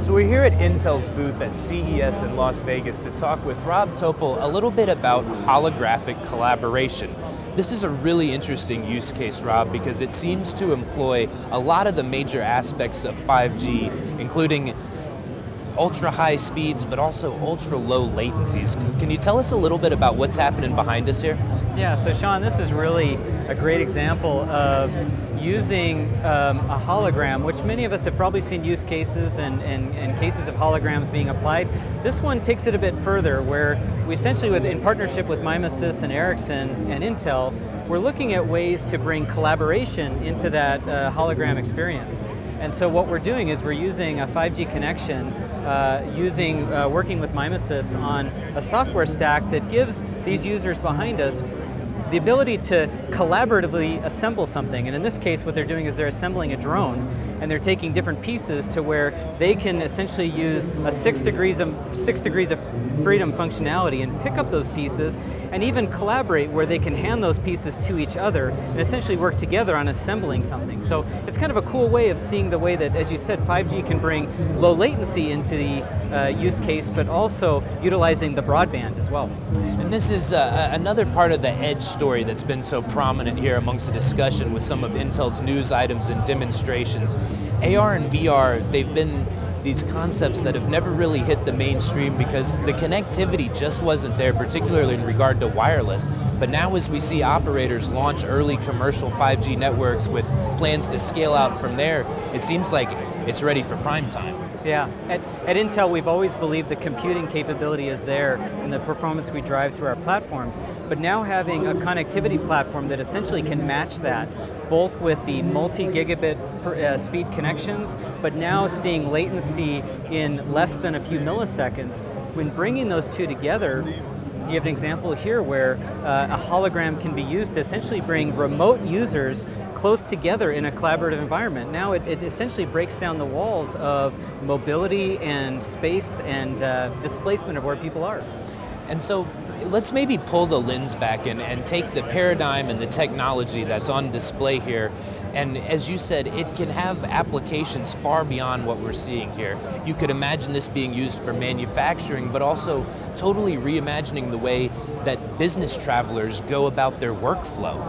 So we're here at Intel's booth at CES in Las Vegas to talk with Rob Topol a little bit about holographic collaboration. This is a really interesting use case, Rob, because it seems to employ a lot of the major aspects of 5G, including ultra high speeds, but also ultra low latencies. Can you tell us a little bit about what's happening behind us here? Yeah, so Sean, this is really a great example of using um, a hologram, which many of us have probably seen use cases and, and, and, cases of holograms being applied. This one takes it a bit further, where we essentially, with, in partnership with Mimesys and Ericsson and Intel, we're looking at ways to bring collaboration into that uh, hologram experience. And so what we're doing is we're using a 5G connection, uh, using uh, working with Mimesys on a software stack that gives these users behind us the ability to collaboratively assemble something. And in this case, what they're doing is they're assembling a drone and they're taking different pieces to where they can essentially use a six degrees of, six degrees of freedom functionality and pick up those pieces and even collaborate where they can hand those pieces to each other and essentially work together on assembling something. So it's kind of a cool way of seeing the way that, as you said, 5G can bring low latency into the uh, use case, but also utilizing the broadband as well. And this is uh, another part of the edge story that's been so prominent here amongst the discussion with some of Intel's news items and demonstrations. AR and VR, they've been these concepts that have never really hit the mainstream because the connectivity just wasn't there, particularly in regard to wireless. But now as we see operators launch early commercial 5G networks with plans to scale out from there, it seems like it's ready for prime time. Yeah, at, at, Intel we've always believed the computing capability is there and the performance we drive through our platforms, but now having a connectivity platform that essentially can match that, both with the multi-gigabit uh, speed connections, but now seeing latency in less than a few milliseconds, when bringing those two together, you have an example here where uh, a hologram can be used to essentially bring remote users close together in a collaborative environment. Now it, it essentially breaks down the walls of mobility and space and uh, displacement of where people are. And so let's maybe pull the lens back and, and take the paradigm and the technology that's on display here and as you said, it can have applications far beyond what we're seeing here. You could imagine this being used for manufacturing, but also totally reimagining the way that business travelers go about their workflow.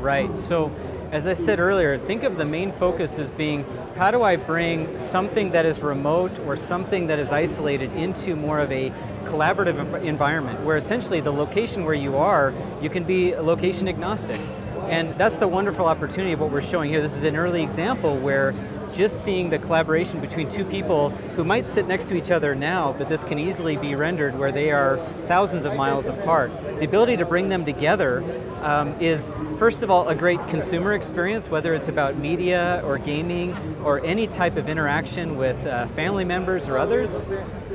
Right, so as I said earlier, think of the main focus as being how do I bring something that is remote or something that is isolated into more of a collaborative environment where essentially the location where you are, you can be location agnostic. And that's the wonderful opportunity of what we're showing here. This is an early example where just seeing the collaboration between two people who might sit next to each other now, but this can easily be rendered where they are thousands of miles apart. The ability to bring them together um, is, first of all, a great consumer experience, whether it's about media or gaming or any type of interaction with uh, family members or others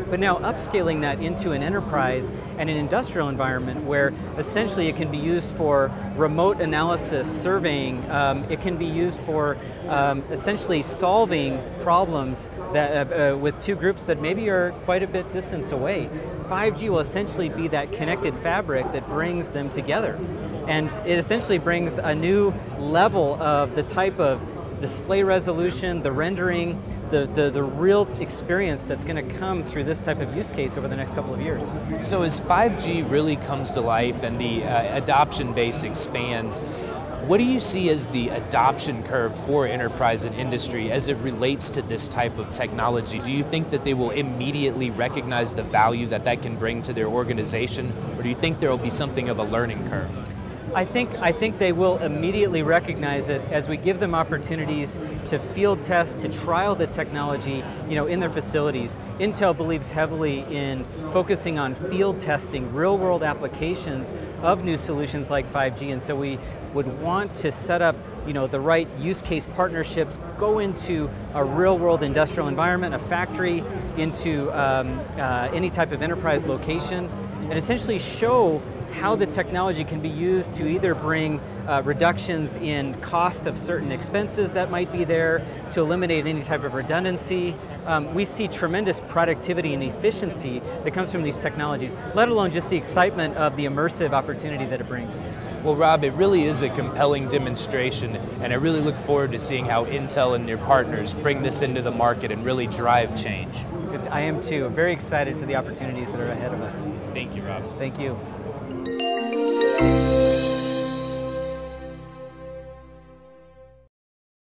but now upscaling that into an enterprise and an industrial environment where essentially it can be used for remote analysis, surveying, um, it can be used for um, essentially solving problems that, uh, uh, with two groups that maybe are quite a bit distance away. 5G will essentially be that connected fabric that brings them together. And it essentially brings a new level of the type of display resolution, the rendering, the, the, the real experience that's going to come through this type of use case over the next couple of years. So as 5G really comes to life and the uh, adoption base expands, what do you see as the adoption curve for enterprise and industry as it relates to this type of technology? Do you think that they will immediately recognize the value that that can bring to their organization, or do you think there will be something of a learning curve? I think, I think they will immediately recognize it as we give them opportunities to field test, to trial the technology you know, in their facilities. Intel believes heavily in focusing on field testing, real world applications of new solutions like 5G, and so we would want to set up you know, the right use case partnerships, go into a real world industrial environment, a factory, into um, uh, any type of enterprise location, and essentially show how the technology can be used to either bring uh, reductions in cost of certain expenses that might be there, to eliminate any type of redundancy. Um, we see tremendous productivity and efficiency that comes from these technologies, let alone just the excitement of the immersive opportunity that it brings. Well, Rob, it really is a compelling demonstration, and I really look forward to seeing how Intel and their partners bring this into the market and really drive change. I am too. I'm very excited for the opportunities that are ahead of us. Thank you, Rob. Thank you.